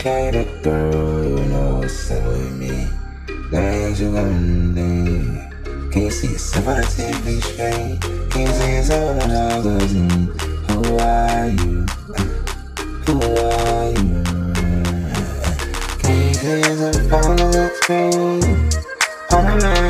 complicated, girl. You know what's up with me. Let you one day. Can you see yourself on the TV screen? Can you see yourself on the magazine? Who are you? Who are you? Can you see yourself on the screen? On the magazine,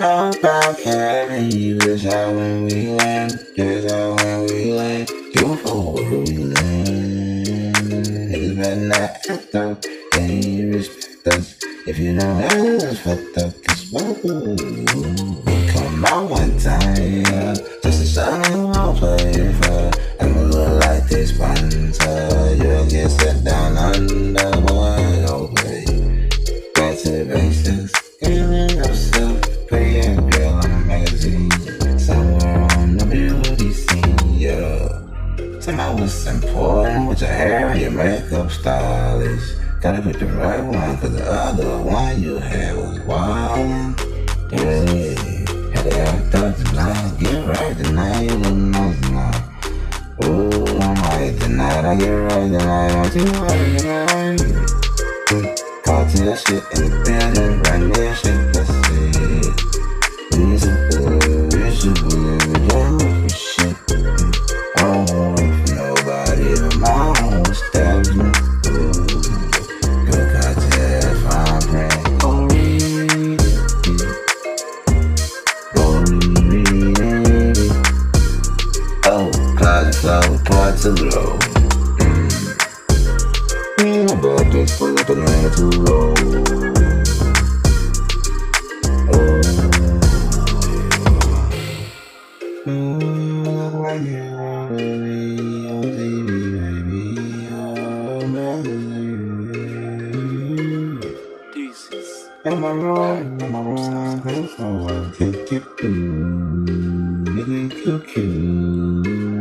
Talk about having you. That's how when we land. That's how when we land. You for we land. Niggas better not act up. They ain't respect us. If you don't act us, fucked up. Cause whoa, come out one time, yeah. Just a song I'll play for. I'ma look like this sponsor. What's important with your hair and your makeup stylist. Gotta pick the right one, cause the other one you had was wild. Yeah, had to act up tonight. Get right tonight, you look nice tonight. Ooh, I'm right tonight. I get right tonight. I'm too right tonight. Caught to that shit in the building, run that shit, part to low. Bad, just pull up and land too low. Am I wrong? Am I wrong? Oh, I do. Make it cute.